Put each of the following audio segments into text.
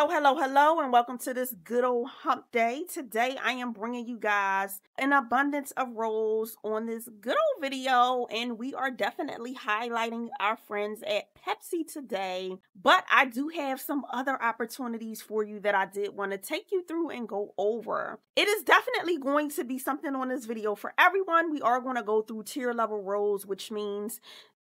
Hello, hello, hello, and welcome to this good old hump day. Today, I am bringing you guys an abundance of roles on this good old video, and we are definitely highlighting our friends at Pepsi today. But I do have some other opportunities for you that I did want to take you through and go over. It is definitely going to be something on this video for everyone. We are going to go through tier level roles, which means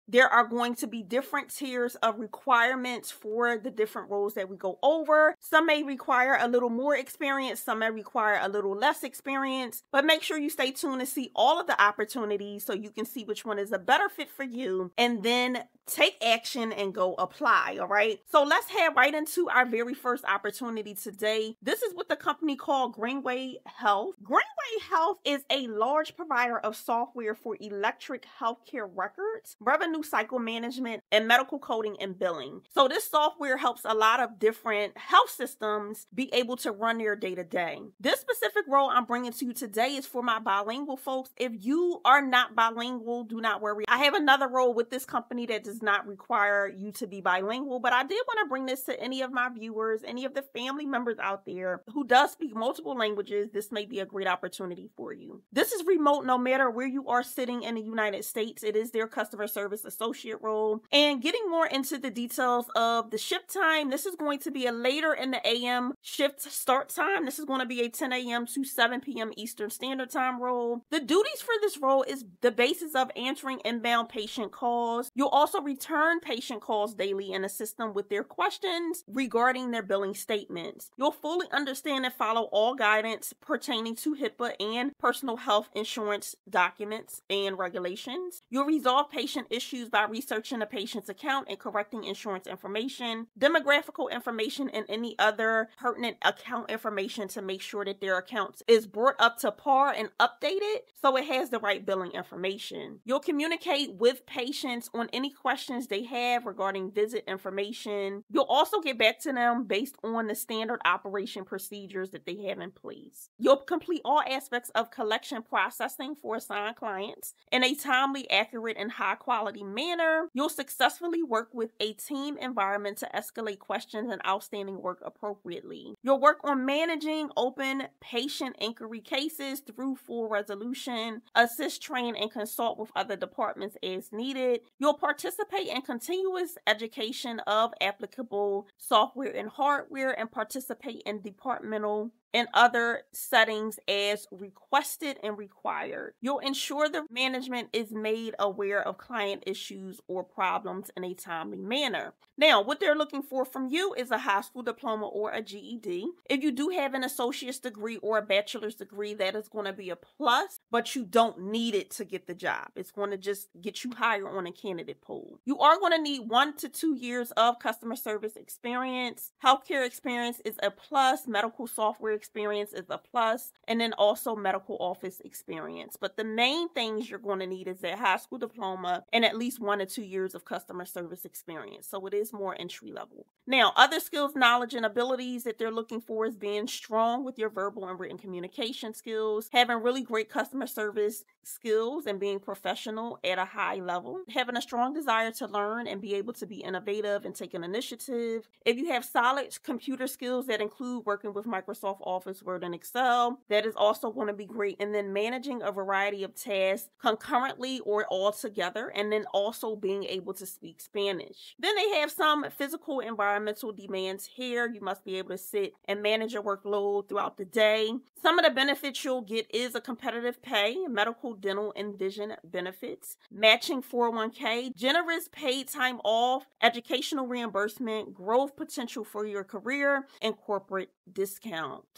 there are going to be different tiers of requirements for the different roles that we go over. Some may require a little more experience, some may require a little less experience, but make sure you stay tuned to see all of the opportunities so you can see which one is a better fit for you and then take action and go apply. All right. So let's head right into our very first opportunity today. This is with the company called Greenway Health. Greenway Health is a large provider of software for electric healthcare records, revenue cycle management, and medical coding and billing. So this software helps a lot of different health systems be able to run their day to day. This specific role I'm bringing to you today is for my bilingual folks. If you are not bilingual, do not worry. I have another role with this company that does not require you to be bilingual, but I did want to bring this to any of my viewers, any of the family members out there who does speak multiple languages. This may be a great opportunity for you. This is remote no matter where you are sitting in the United States. It is their customer service associate role. And getting more into the details of the shift time, this is going to be a later in the AM shift start time. This is going to be a 10 a.m. to 7 p.m. Eastern Standard Time role. The duties for this role is the basis of answering inbound patient calls. You'll also return patient calls daily and assist them with their questions regarding their billing statements. You'll fully understand and follow all guidance pertaining to HIPAA and personal health insurance documents and regulations. You'll resolve patient issues by researching a patient's account and correcting insurance information, demographical information, and any other pertinent account information to make sure that their account is brought up to par and updated so it has the right billing information. You'll communicate with patients on any questions questions they have regarding visit information. You'll also get back to them based on the standard operation procedures that they have in place. You'll complete all aspects of collection processing for assigned clients in a timely, accurate, and high quality manner. You'll successfully work with a team environment to escalate questions and outstanding work appropriately. You'll work on managing open patient inquiry cases through full resolution, assist, train, and consult with other departments as needed. You'll participate in continuous education of applicable software and hardware and participate in departmental and other settings as requested and required. You'll ensure the management is made aware of client issues or problems in a timely manner. Now, what they're looking for from you is a high school diploma or a GED. If you do have an associate's degree or a bachelor's degree, that is going to be a plus, but you don't need it to get the job. It's going to just get you higher on a candidate pool. You are going to need one to two years of customer service experience. Healthcare experience is a plus, medical software experience is a plus, and then also medical office experience. But the main things you're going to need is that high school diploma and at least one or two years of customer service experience. So it is more entry level. Now, other skills, knowledge, and abilities that they're looking for is being strong with your verbal and written communication skills, having really great customer service skills and being professional at a high level, having a strong desire to learn and be able to be innovative and take an initiative. If you have solid computer skills that include working with Microsoft Office, Word, and Excel. That is also going to be great. And then managing a variety of tasks concurrently or all together, and then also being able to speak Spanish. Then they have some physical environmental demands here. You must be able to sit and manage your workload throughout the day. Some of the benefits you'll get is a competitive pay, medical, dental, and vision benefits, matching 401k, generous paid time off, educational reimbursement, growth potential for your career, and corporate discounts.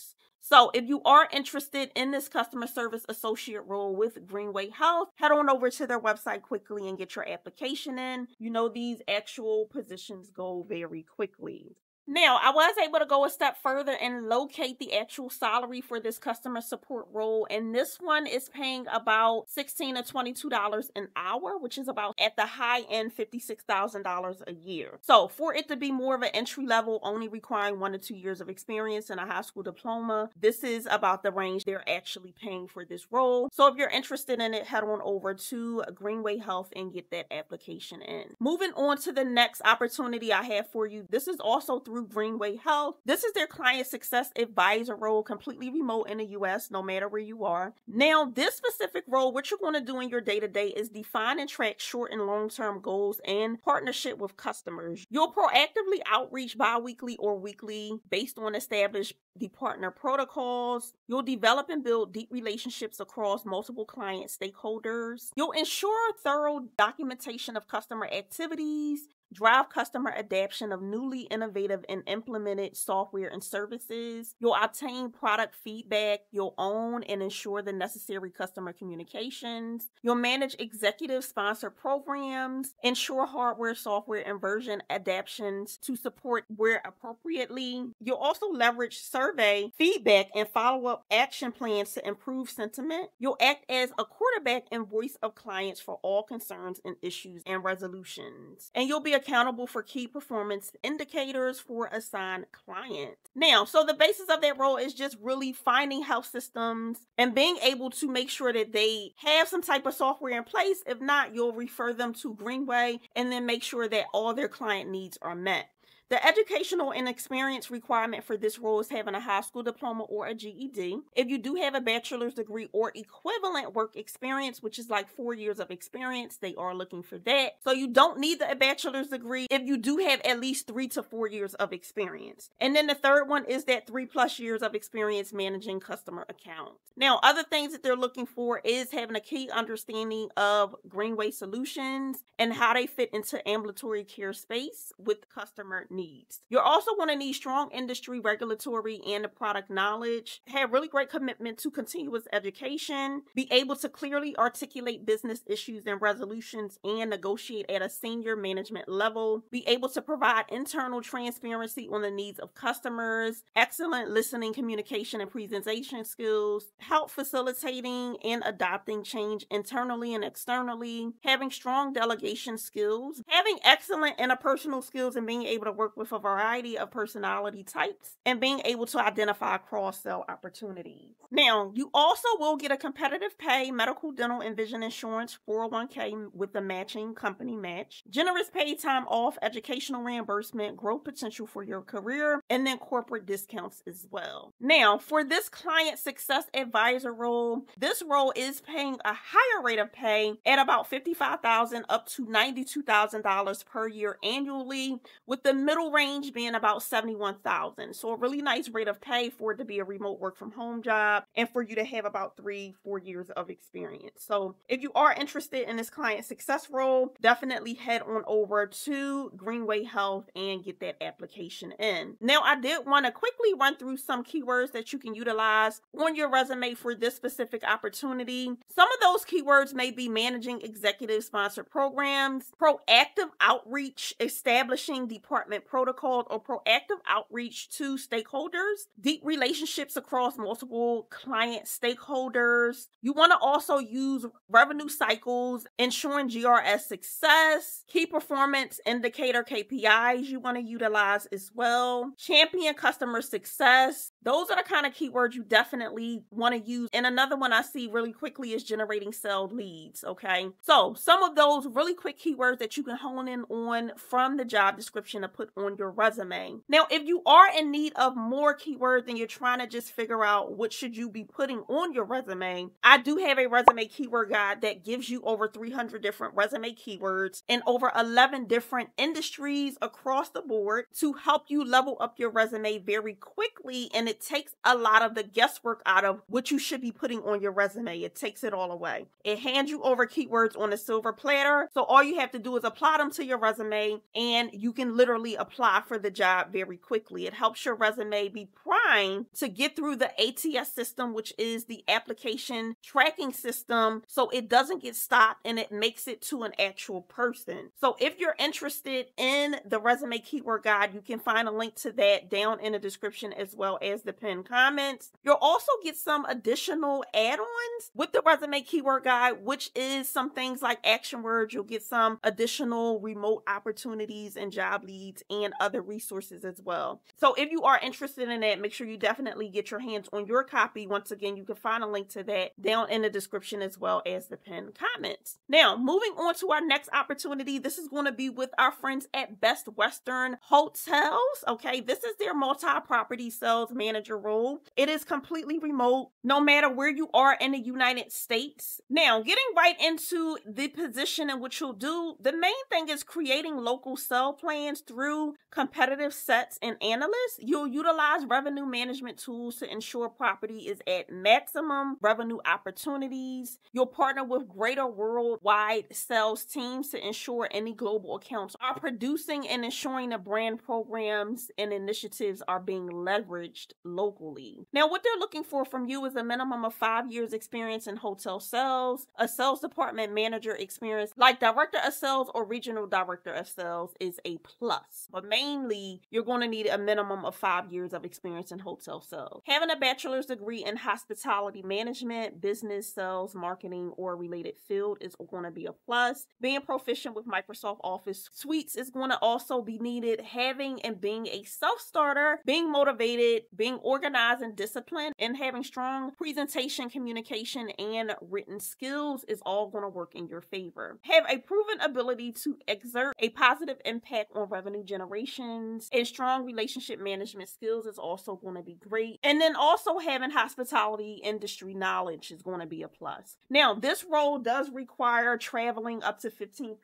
So, if you are interested in this customer service associate role with Greenway Health, head on over to their website quickly and get your application in. You know, these actual positions go very quickly. Now, I was able to go a step further and locate the actual salary for this customer support role, and this one is paying about 16 to $22 an hour, which is about at the high end $56,000 a year. So, for it to be more of an entry level, only requiring one to two years of experience and a high school diploma, this is about the range they're actually paying for this role. So, if you're interested in it, head on over to Greenway Health and get that application in. Moving on to the next opportunity I have for you, this is also through through Greenway Health. This is their client success advisor role, completely remote in the US, no matter where you are. Now, this specific role, what you're going to do in your day to day is define and track short and long term goals and partnership with customers. You'll proactively outreach bi weekly or weekly based on established the partner protocols. You'll develop and build deep relationships across multiple client stakeholders. You'll ensure thorough documentation of customer activities drive customer adoption of newly innovative and implemented software and services. You'll obtain product feedback. You'll own and ensure the necessary customer communications. You'll manage executive sponsor programs, ensure hardware, software, and version adaptations to support where appropriately. You'll also leverage survey feedback and follow up action plans to improve sentiment. You'll act as a quarterback and voice of clients for all concerns and issues and resolutions. And you'll be accountable for key performance indicators for assigned clients. Now, so the basis of that role is just really finding health systems and being able to make sure that they have some type of software in place. If not, you'll refer them to Greenway and then make sure that all their client needs are met. The educational and experience requirement for this role is having a high school diploma or a GED. If you do have a bachelor's degree or equivalent work experience, which is like four years of experience, they are looking for that. So you don't need the bachelor's degree if you do have at least three to four years of experience. And then the third one is that three plus years of experience managing customer accounts. Now, other things that they're looking for is having a key understanding of Greenway solutions and how they fit into ambulatory care space with customer needs. You're also going to need strong industry regulatory and product knowledge, have really great commitment to continuous education, be able to clearly articulate business issues and resolutions and negotiate at a senior management level, be able to provide internal transparency on the needs of customers, excellent listening, communication, and presentation skills, help facilitating and adopting change internally and externally, having strong delegation skills, having excellent interpersonal skills, and being able to work with a variety of personality types and being able to identify cross sell opportunities. Now, you also will get a competitive pay, medical, dental, and vision insurance 401k with the matching company match, generous paid time off, educational reimbursement, growth potential for your career, and then corporate discounts as well. Now, for this client success advisor role, this role is paying a higher rate of pay at about 55,000 up to $92,000 per year annually, with the middle range being about 71,000. So a really nice rate of pay for it to be a remote work from home job and for you to have about three, four years of experience. So if you are interested in this client success role, definitely head on over to Greenway Health and get that application in. Now, I did want to quickly run through some keywords that you can utilize on your resume for this specific opportunity. Some of those keywords may be managing executive sponsored programs, proactive outreach, establishing department protocols or proactive outreach to stakeholders, deep relationships across multiple client stakeholders. You want to also use revenue cycles, ensuring GRS success, key performance indicator KPIs you want to utilize as well, champion customer success. Those are the kind of keywords you definitely want to use. And another one I see really quickly is generating sell leads. Okay. So some of those really quick keywords that you can hone in on from the job description to put on your resume. Now, if you are in need of more keywords and you're trying to just figure out what should you be putting on your resume, I do have a resume keyword guide that gives you over 300 different resume keywords in over 11 different industries across the board to help you level up your resume very quickly and it takes a lot of the guesswork out of what you should be putting on your resume. It takes it all away. It hands you over keywords on a silver platter. So all you have to do is apply them to your resume and you can literally apply apply for the job very quickly. It helps your resume be primed to get through the ATS system, which is the application tracking system, so it doesn't get stopped and it makes it to an actual person. So if you're interested in the resume keyword guide, you can find a link to that down in the description as well as the pinned comments. You'll also get some additional add-ons with the resume keyword guide, which is some things like action words. You'll get some additional remote opportunities and job leads and other resources as well. So if you are interested in that, make sure you definitely get your hands on your copy. Once again, you can find a link to that down in the description as well as the pinned comments. Now, moving on to our next opportunity, this is going to be with our friends at Best Western Hotels. Okay, this is their multi-property sales manager role. It is completely remote, no matter where you are in the United States. Now, getting right into the position and what you'll do, the main thing is creating local sale plans through competitive sets and analysts. You'll utilize revenue management tools to ensure property is at maximum revenue opportunities. You'll partner with greater worldwide sales teams to ensure any global accounts are producing and ensuring the brand programs and initiatives are being leveraged locally. Now, what they're looking for from you is a minimum of five years experience in hotel sales, a sales department manager experience like director of sales or regional director of sales is a plus. But mainly, you're going to need a minimum of five years of experience in hotel sales. Having a bachelor's degree in hospitality management, business, sales, marketing, or related field is going to be a plus. Being proficient with Microsoft Office suites is going to also be needed. Having and being a self starter, being motivated, being organized and disciplined, and having strong presentation, communication, and written skills is all going to work in your favor. Have a proven ability to exert a positive impact on revenue generations and strong relationship management skills is also going to be great. And then also having hospitality industry knowledge is going to be a plus. Now, this role does require traveling up to 15%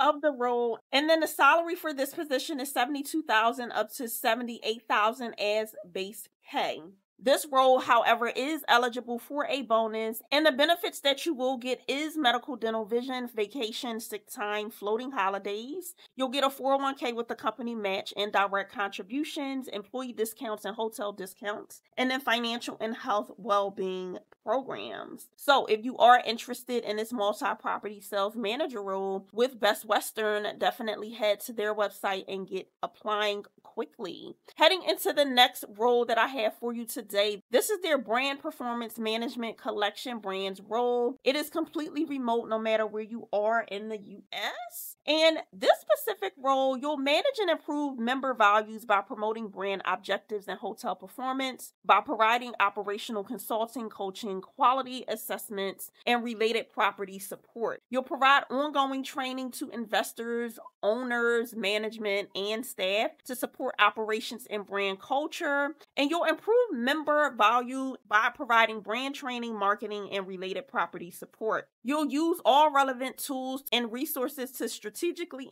of the role. And then the salary for this position is 72,000 up to 78,000 as base pay. This role, however, is eligible for a bonus, and the benefits that you will get is medical, dental, vision, vacation, sick time, floating holidays. You'll get a 401k with the company match and direct contributions, employee discounts, and hotel discounts, and then financial and health well being programs. So, if you are interested in this multi property sales manager role with Best Western, definitely head to their website and get applying quickly. Heading into the next role that I have for you today today. This is their brand performance management collection brands role. It is completely remote no matter where you are in the US. And this specific role, you'll manage and improve member values by promoting brand objectives and hotel performance, by providing operational consulting, coaching, quality assessments, and related property support. You'll provide ongoing training to investors, owners, management, and staff to support operations and brand culture. And you'll improve member value by providing brand training, marketing, and related property support. You'll use all relevant tools and resources to strategically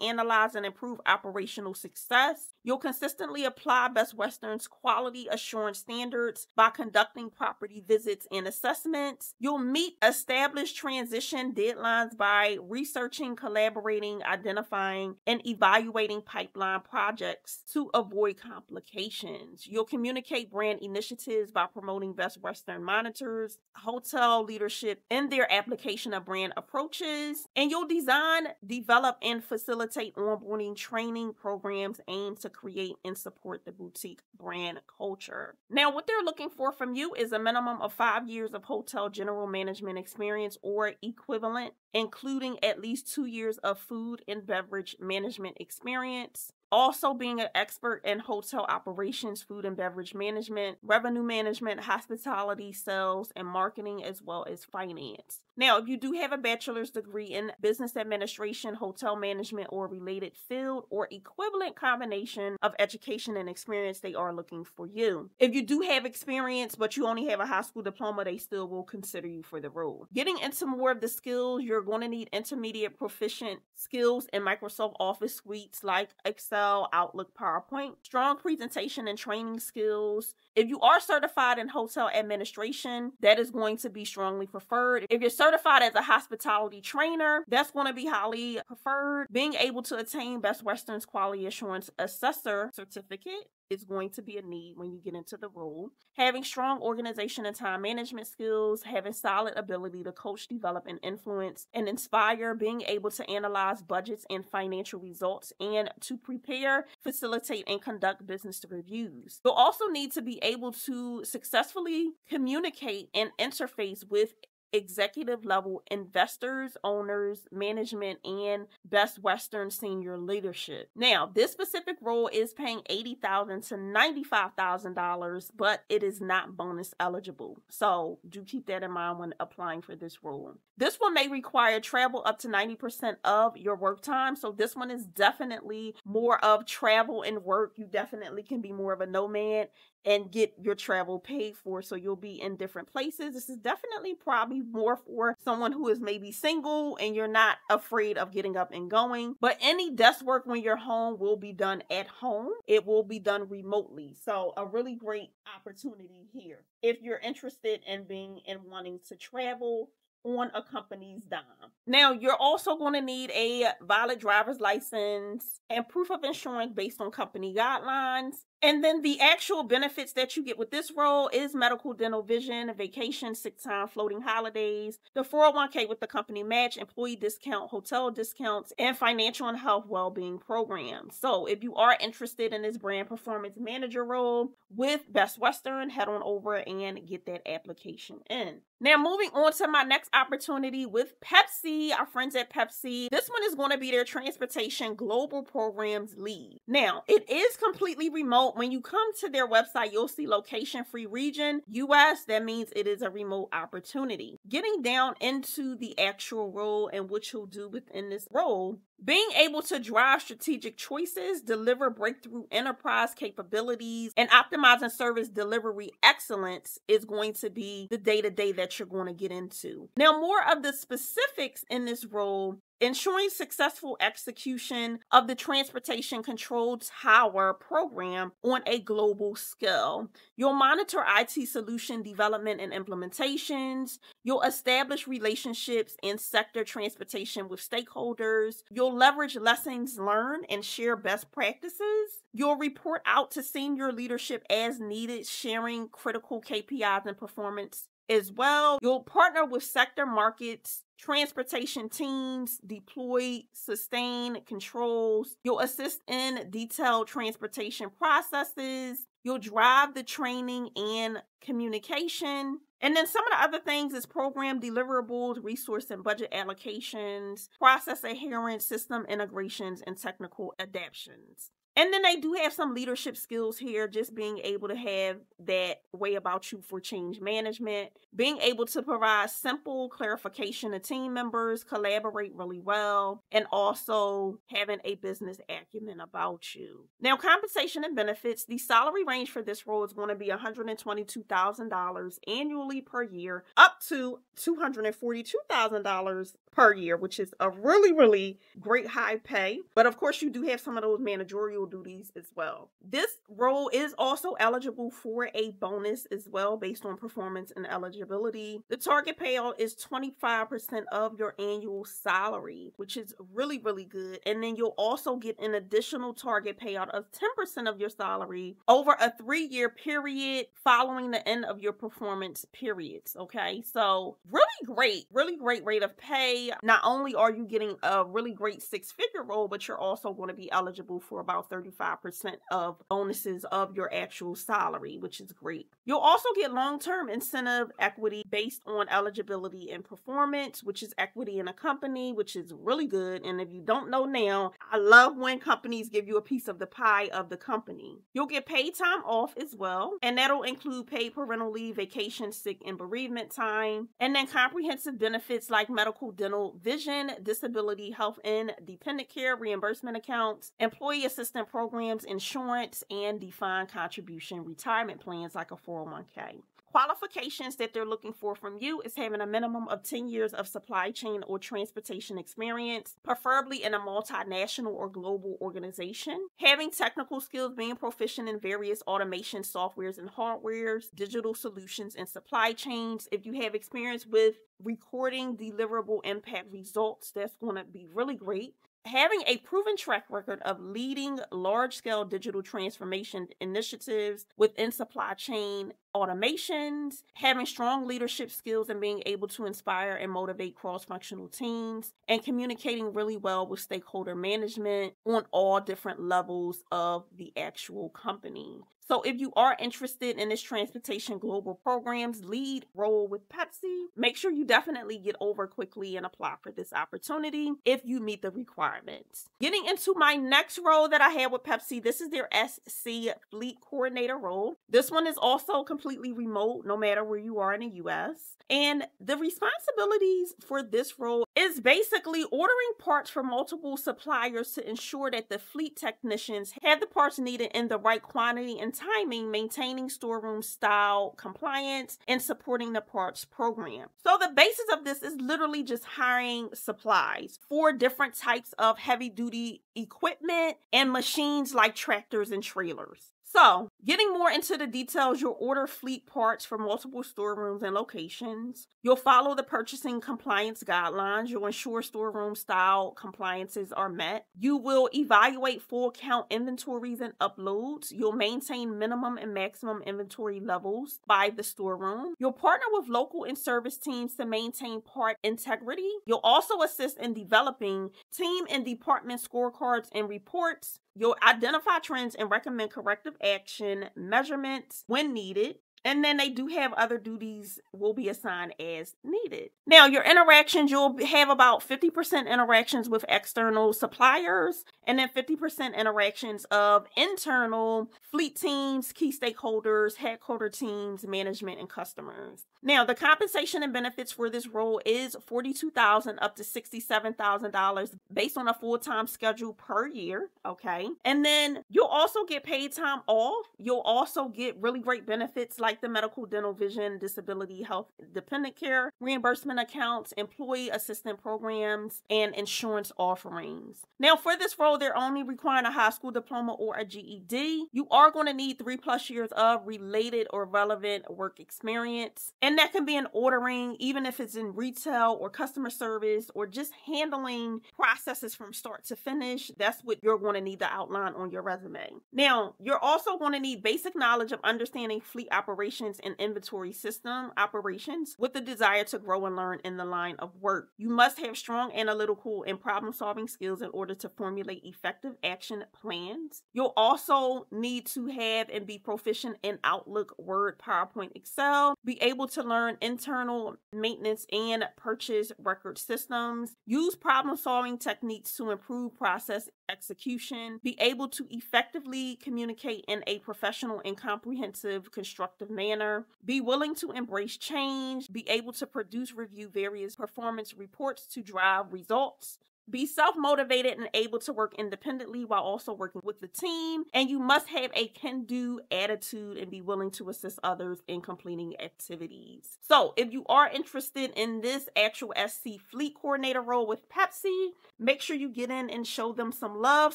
analyze and improve operational success. You'll consistently apply Best Western's quality assurance standards by conducting property visits and assessments. You'll meet established transition deadlines by researching, collaborating, identifying, and evaluating pipeline projects to avoid complications. You'll communicate brand initiatives by promoting Best Western monitors, hotel leadership in their application of brand approaches, and you'll design, develop, and facilitate onboarding training programs aimed to create and support the boutique brand culture. Now, what they're looking for from you is a minimum of five years of hotel general management experience or equivalent, including at least two years of food and beverage management experience also being an expert in hotel operations, food and beverage management, revenue management, hospitality, sales, and marketing, as well as finance. Now, if you do have a bachelor's degree in business administration, hotel management, or related field, or equivalent combination of education and experience, they are looking for you. If you do have experience, but you only have a high school diploma, they still will consider you for the role. Getting into more of the skills, you're going to need intermediate proficient skills in Microsoft Office suites like Excel, Outlook, PowerPoint, strong presentation and training skills. If you are certified in hotel administration, that is going to be strongly preferred. If you're certified as a hospitality trainer, that's going to be highly preferred. Being able to attain Best Western's Quality Assurance Assessor certificate is going to be a need when you get into the role. Having strong organization and time management skills, having solid ability to coach, develop, and influence and inspire, being able to analyze budgets and financial results, and to prepare, facilitate, and conduct business reviews. You'll also need to be able to successfully communicate and interface with executive level investors, owners, management, and Best Western senior leadership. Now, this specific role is paying $80,000 to $95,000, but it is not bonus eligible. So do keep that in mind when applying for this role. This one may require travel up to 90% of your work time. So this one is definitely more of travel and work. You definitely can be more of a nomad and get your travel paid for so you'll be in different places. This is definitely probably more for someone who is maybe single and you're not afraid of getting up and going. But any desk work when you're home will be done at home. It will be done remotely. So a really great opportunity here. If you're interested in being and wanting to travel on a company's dime. Now, you're also going to need a valid driver's license and proof of insurance based on company guidelines. And then the actual benefits that you get with this role is medical, dental, vision, vacation, sick time, floating holidays, the 401k with the company match, employee discount, hotel discounts, and financial and health well-being programs. So if you are interested in this brand performance manager role with Best Western, head on over and get that application in. Now, moving on to my next opportunity with Pepsi, our friends at Pepsi. This one is going to be their transportation global programs lead. Now, it is completely remote when you come to their website, you'll see location free region, US. That means it is a remote opportunity. Getting down into the actual role and what you'll do within this role, being able to drive strategic choices, deliver breakthrough enterprise capabilities, and optimizing service delivery excellence is going to be the day to day that you're going to get into. Now, more of the specifics in this role ensuring successful execution of the Transportation Control Tower program on a global scale. You'll monitor IT solution development and implementations. You'll establish relationships in sector transportation with stakeholders. You'll leverage lessons learned and share best practices. You'll report out to senior leadership as needed, sharing critical KPIs and performance as well. You'll partner with sector markets transportation teams, deploy, sustain controls. You'll assist in detailed transportation processes. You'll drive the training and communication. And then some of the other things is program deliverables, resource and budget allocations, process adherence, system integrations, and technical adaptations. And then they do have some leadership skills here, just being able to have that way about you for change management, being able to provide simple clarification to team members, collaborate really well, and also having a business acumen about you. Now, compensation and benefits the salary range for this role is going to be $122,000 annually per year, up to $242,000 per year, which is a really, really great high pay. But of course, you do have some of those managerial duties as well. This role is also eligible for a bonus as well based on performance and eligibility. The target payout is 25% of your annual salary, which is really, really good. And then you'll also get an additional target payout of 10% of your salary over a three year period following the end of your performance periods. Okay, so really great, really great rate of pay not only are you getting a really great six figure role, but you're also going to be eligible for about 35% of bonuses of your actual salary, which is great. You'll also get long term incentive equity based on eligibility and performance, which is equity in a company, which is really good. And if you don't know now, I love when companies give you a piece of the pie of the company. You'll get paid time off as well, and that'll include paid parental leave, vacation, sick, and bereavement time, and then comprehensive benefits like medical, dental dental, vision, disability, health, and dependent care reimbursement accounts, employee assistance programs, insurance, and defined contribution retirement plans like a 401k. Qualifications that they're looking for from you is having a minimum of 10 years of supply chain or transportation experience, preferably in a multinational or global organization, having technical skills, being proficient in various automation softwares and hardwares, digital solutions, and supply chains. If you have experience with recording deliverable impact results, that's going to be really great having a proven track record of leading large scale digital transformation initiatives within supply chain automations, having strong leadership skills and being able to inspire and motivate cross functional teams, and communicating really well with stakeholder management on all different levels of the actual company. So if you are interested in this Transportation Global Programs lead role with Pepsi, make sure you definitely get over quickly and apply for this opportunity if you meet the requirements. Getting into my next role that I had with Pepsi, this is their SC Fleet Coordinator role. This one is also completely remote, no matter where you are in the US. And the responsibilities for this role is basically ordering parts from multiple suppliers to ensure that the fleet technicians have the parts needed in the right quantity and timing, maintaining storeroom style compliance, and supporting the parts program. So, the basis of this is literally just hiring supplies for different types of heavy duty equipment and machines like tractors and trailers. So, getting more into the details, you'll order fleet parts from multiple storerooms and locations. You'll follow the purchasing compliance guidelines. You'll ensure storeroom style compliances are met. You will evaluate full count inventories and uploads. You'll maintain minimum and maximum inventory levels by the storeroom. You'll partner with local and service teams to maintain part integrity. You'll also assist in developing team and department scorecards and reports. You'll identify trends and recommend corrective action measurements when needed. And then they do have other duties will be assigned as needed. Now, your interactions, you'll have about 50% interactions with external suppliers and then 50% interactions of internal fleet teams, key stakeholders, headquarter teams, management, and customers. Now, the compensation and benefits for this role is $42,000 up to $67,000 based on a full-time schedule per year, okay? And then you'll also get paid time off. You'll also get really great benefits like the medical, dental, vision, disability, health, dependent care, reimbursement accounts, employee assistant programs, and insurance offerings. Now, for this role, they're only requiring a high school diploma or a GED. You are going to need three plus years of related or relevant work experience. And and that can be in ordering, even if it's in retail or customer service or just handling processes from start to finish. That's what you're going to need to outline on your resume. Now, you're also going to need basic knowledge of understanding fleet operations and inventory system operations with the desire to grow and learn in the line of work. You must have strong analytical and problem solving skills in order to formulate effective action plans. You'll also need to have and be proficient in Outlook, Word, PowerPoint, Excel, be able to learn internal maintenance and purchase record systems, use problem solving techniques to improve process execution, be able to effectively communicate in a professional and comprehensive, constructive manner, be willing to embrace change, be able to produce, review various performance reports to drive results, be self motivated and able to work independently while also working with the team. And you must have a can do attitude and be willing to assist others in completing activities. So, if you are interested in this actual SC fleet coordinator role with Pepsi, make sure you get in and show them some love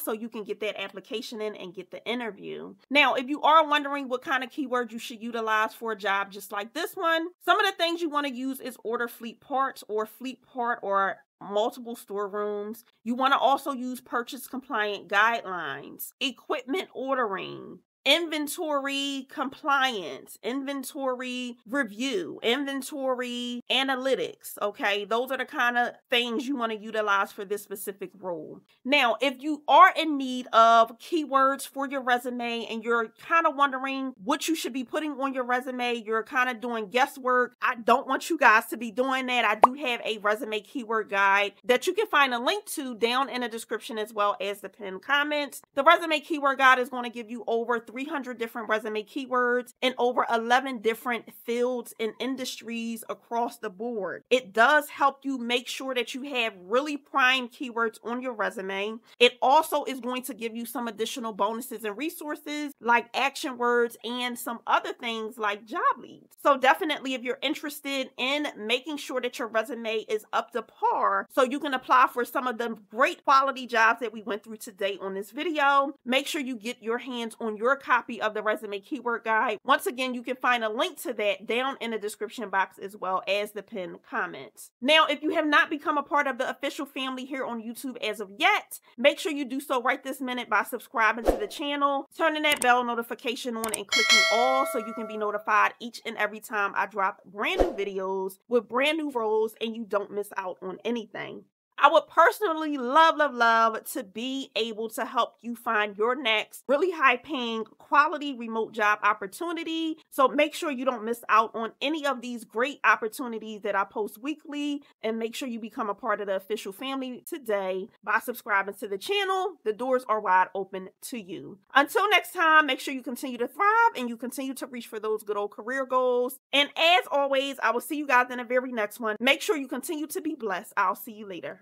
so you can get that application in and get the interview. Now, if you are wondering what kind of keywords you should utilize for a job just like this one, some of the things you want to use is order fleet parts or fleet part or multiple storerooms. You want to also use purchase compliant guidelines, equipment ordering, inventory compliance, inventory review, inventory analytics. Okay, those are the kind of things you want to utilize for this specific role. Now, if you are in need of keywords for your resume and you're kind of wondering what you should be putting on your resume, you're kind of doing guesswork. I don't want you guys to be doing that. I do have a resume keyword guide that you can find a link to down in the description as well as the pinned comments. The resume keyword guide is going to give you over 300 different resume keywords in over 11 different fields and industries across the board. It does help you make sure that you have really prime keywords on your resume. It also is going to give you some additional bonuses and resources like action words and some other things like job leads. So definitely if you're interested in making sure that your resume is up to par so you can apply for some of the great quality jobs that we went through today on this video, make sure you get your hands on your copy of the resume keyword guide. Once again, you can find a link to that down in the description box as well as the pinned comments. Now, if you have not become a part of the official family here on YouTube as of yet, make sure you do so right this minute by subscribing to the channel, turning that bell notification on and clicking all so you can be notified each and every time I drop brand new videos with brand new roles and you don't miss out on anything. I would personally love, love, love to be able to help you find your next really high paying quality remote job opportunity. So make sure you don't miss out on any of these great opportunities that I post weekly and make sure you become a part of the official family today by subscribing to the channel. The doors are wide open to you. Until next time, make sure you continue to thrive and you continue to reach for those good old career goals. And as always, I will see you guys in the very next one. Make sure you continue to be blessed. I'll see you later.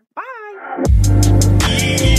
Bye.